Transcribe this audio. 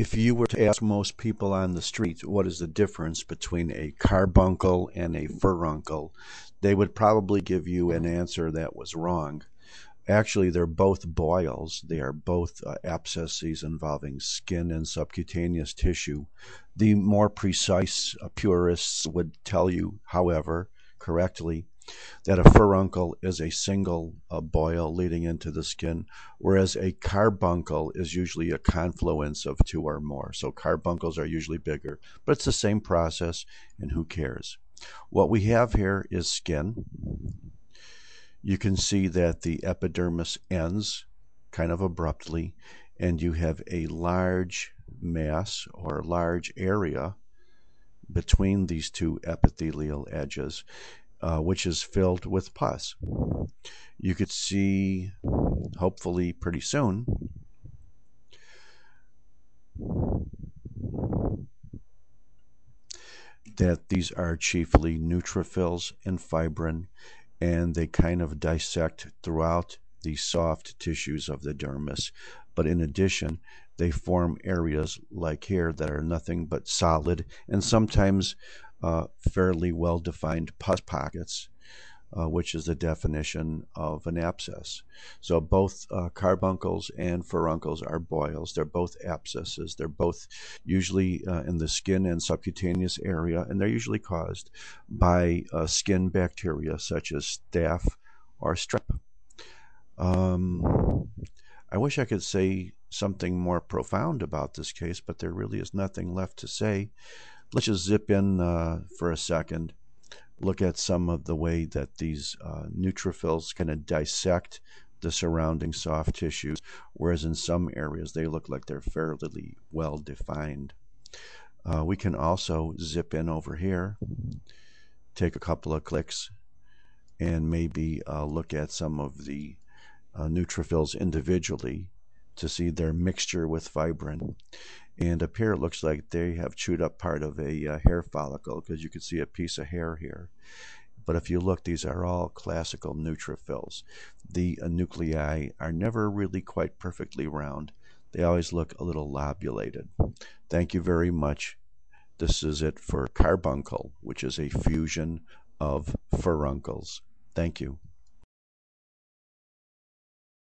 If you were to ask most people on the street what is the difference between a carbuncle and a furuncle, they would probably give you an answer that was wrong. Actually, they're both boils. They are both uh, abscesses involving skin and subcutaneous tissue. The more precise uh, purists would tell you, however, correctly, that a furuncle is a single uh, boil leading into the skin, whereas a carbuncle is usually a confluence of two or more. So carbuncles are usually bigger, but it's the same process, and who cares? What we have here is skin. You can see that the epidermis ends kind of abruptly, and you have a large mass or large area between these two epithelial edges uh, which is filled with pus. You could see, hopefully pretty soon, that these are chiefly neutrophils and fibrin, and they kind of dissect throughout the soft tissues of the dermis. But in addition, they form areas like here that are nothing but solid and sometimes uh, fairly well defined pus pockets, uh, which is the definition of an abscess. So both uh, carbuncles and furuncles are boils. They're both abscesses. They're both usually uh, in the skin and subcutaneous area, and they're usually caused by uh, skin bacteria such as staph or strep. Um, I wish I could say something more profound about this case, but there really is nothing left to say let's just zip in uh, for a second, look at some of the way that these uh, neutrophils kind of dissect the surrounding soft tissues, whereas in some areas they look like they're fairly well defined. Uh, we can also zip in over here, take a couple of clicks, and maybe uh, look at some of the uh, neutrophils individually to see their mixture with fibrin. And up here it looks like they have chewed up part of a uh, hair follicle because you can see a piece of hair here. But if you look, these are all classical neutrophils. The uh, nuclei are never really quite perfectly round. They always look a little lobulated. Thank you very much. This is it for carbuncle, which is a fusion of furuncles. Thank you.